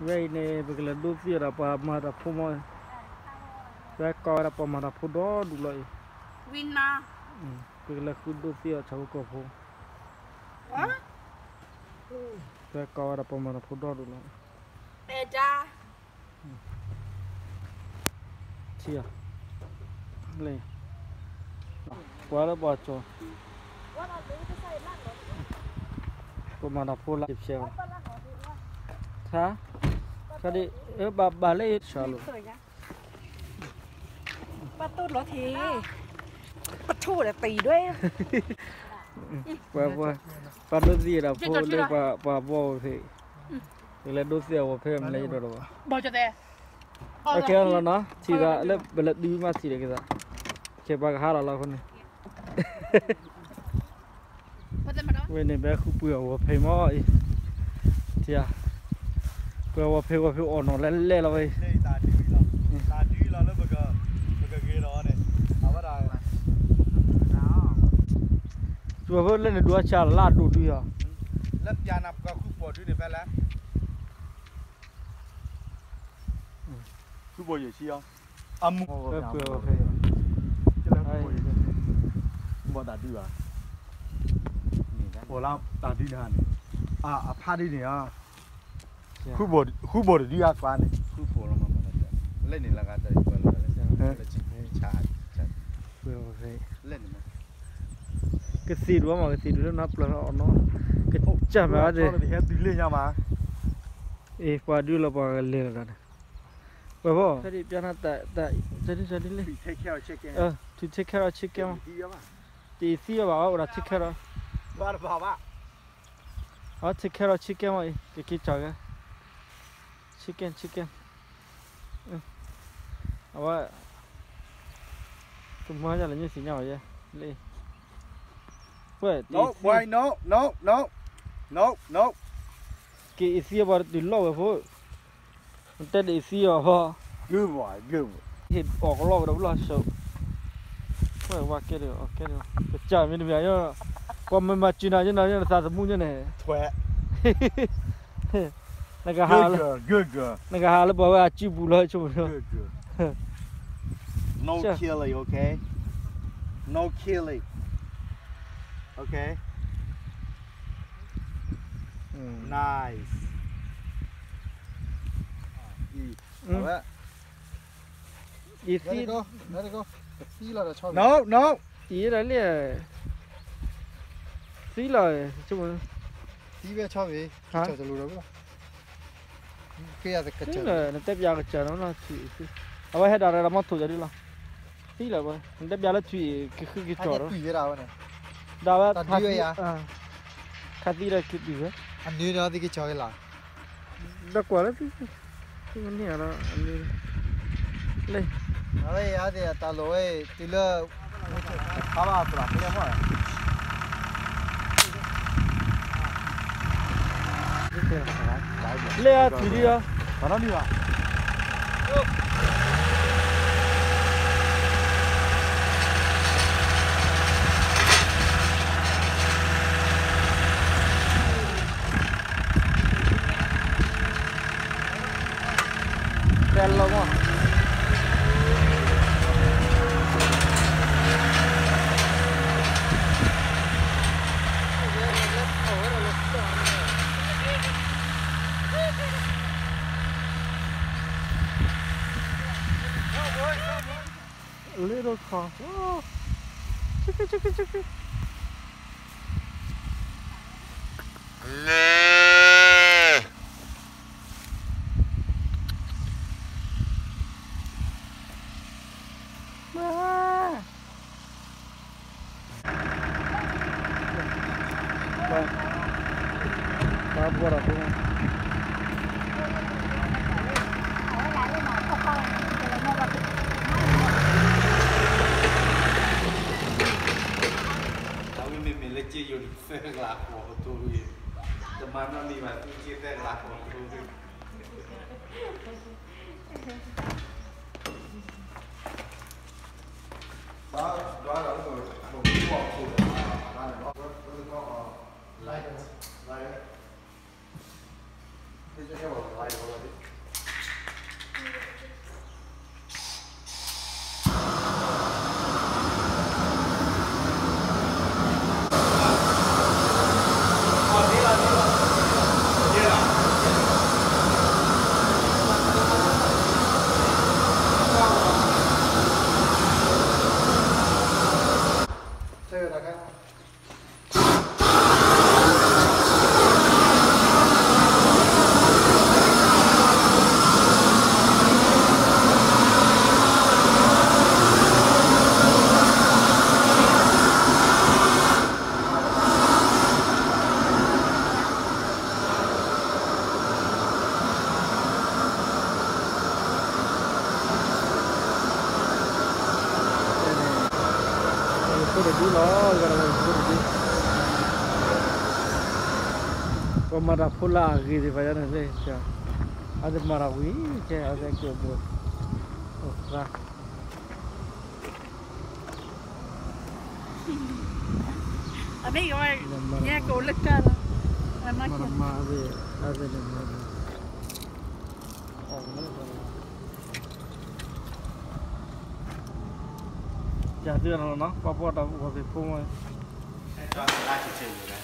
vậy nè về cái là đôi khi là bà mà là phu mồi về coi là bà mà ừ, là phu đó đủ loại win mà về cái là khu đôi khi tiền cháu có phu về ừ. coi là bà mà là phu đó đủ loại bê cha chia lên quá là bỏ cho. Cô mà là phu lại. Chịu sao đi ơ bà bà lấy sao luôn เคยนะประตูรถทีประตูแต่ตีด้วย bà bà bà đôi gì là phụ lấy bà bà bỏ thì bây giờ đôi phía bà phê lấy rồi đó บอกจะแต่ ok là nó chỉ là lớp bây giờ đi mà chỉ là cái gì cái bà hà là là con này มันจะมาเนาะ bên này bé khu bừa bà phê mò ấy thì à ကွယ်ဝဖေဝဖေအော်နော်လဲလဲလာပဲနေတာတီဗီလာတာတီလာလည်းဘကဘကကေတော့နဲ့အဝရာသူဘလည်းနဲ့ဒွာချာလာတူတူရလက်ပြာနာကခုပေါ်တူနေပဲလားသူပေါ်ရရှိအောင်အမှုကွယ်ဝဖေကျလာပေါ်ရဘောတာတူပါဟိုလာတာတီလာနေအာအဖားလေးနေဟာ Hubo hubo dia fane. Hubo lo mama la. Le ni la gata di palo la. Le chi ni cha. Hubo re. Le ni. Ke si dua ma ke si dua na plan ono. Ke cha ma de. Ko di he di le nya ma. Eh pa du lo pa le la. Ba bo. Tadi piana ta ta tadi tadi le. Take care chicken. Eh, to take care of chicken. Ti si ba ora take care. Bar ba ba. Ha take care of chicken ma ke ki cha ga. Chicken chicken. Là như thế nào vậy? Vậy thì No, boy, no, no, no, no, no. lâu rồi phụ mình tên để xí à ha Good boy, good boy. thì bỏ cái lò đâu là sợ phải qua kia được kia được. Cái chả mình bây giờ còn mình mà chuyện nào như nào như là sao mua cái hà Good là girl, good girl, là cái hà là bảo là chịu bù lại cho mình good girl. No killing, okay? No killing. Okay? Nice. Ừ. Alright. ý Let xí it go. Let it go. Xí là cho No, no. ý là liền xí là cho mình Xí về cho về. Hả? Cho cho lùi đâu. Kia là cái xí chờ. là nó tép ra cái chả nó là thủy xí à vậy hết đào là mất thủ ra đi là xí là vậy nó tép ra là thủy cái cái cái Anh chó ấy đó quỷ về đâu này. đào là Tạt thắt đi vậy à? à thắt đi là cái gì vậy Anh như nó thì cái chờ là. đã quá là lê thì đi à. đâu và nó đi vào Hãy subscribe cho kênh Ghiền Mì Gõ Để không bỏ à. lỡ những video hấp dẫn little car oh. Chicka chicka chicka Mandy, Martín perdi logo, perdi. Pemara pula gitu pada nanti ya. Ada marawi, saya ada kebun. Okra. que ya, ya kau lekar. Anak. Mama, abi, abi, abi. chả đưa nó nó bao bao đâu có thể phun rồi cho cái lá chịu chịu này.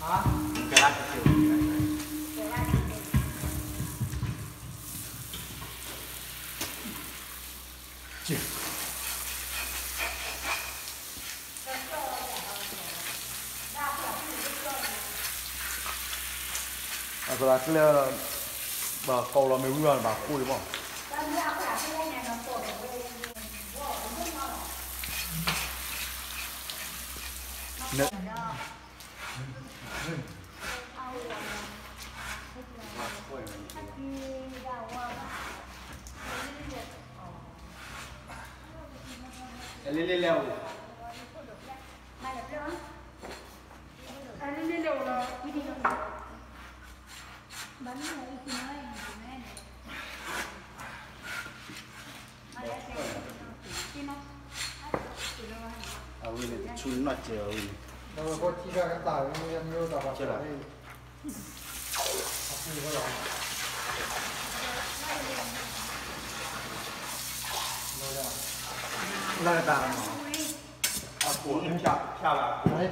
Hả? Cái lá chịu chịu này. Chịu. À, rồi là cái ờ, bờ cầu là mình vừa bảo khu đúng Nè. lên lên leo à ui này chun nó chờ ui 那 hầu như là chun nó chờ hầu như đâu có chi ra cái tàu như em yêu tàu chưa là. là. Tàu mà à cuốn chả chả là. Đấy.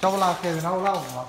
Cho là kêu nó lâu mà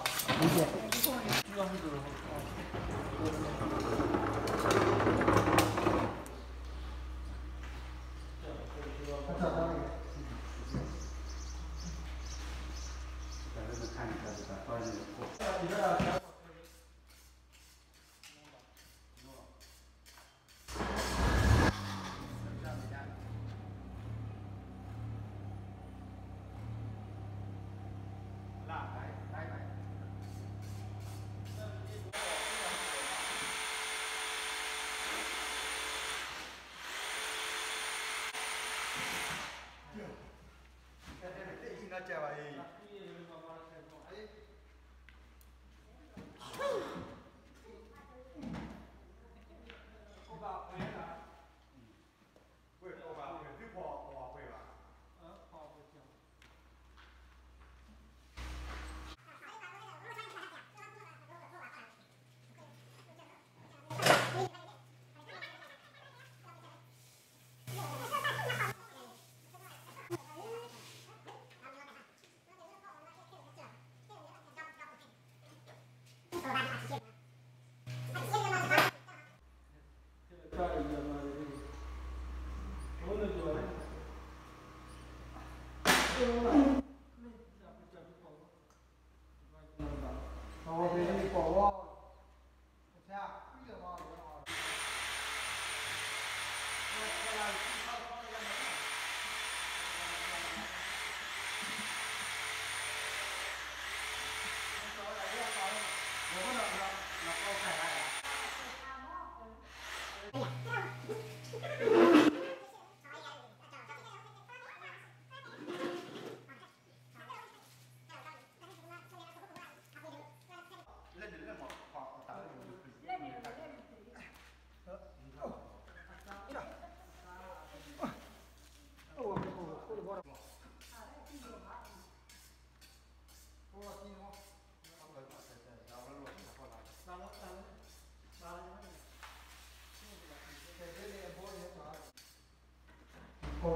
我给你保啊！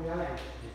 own eyes.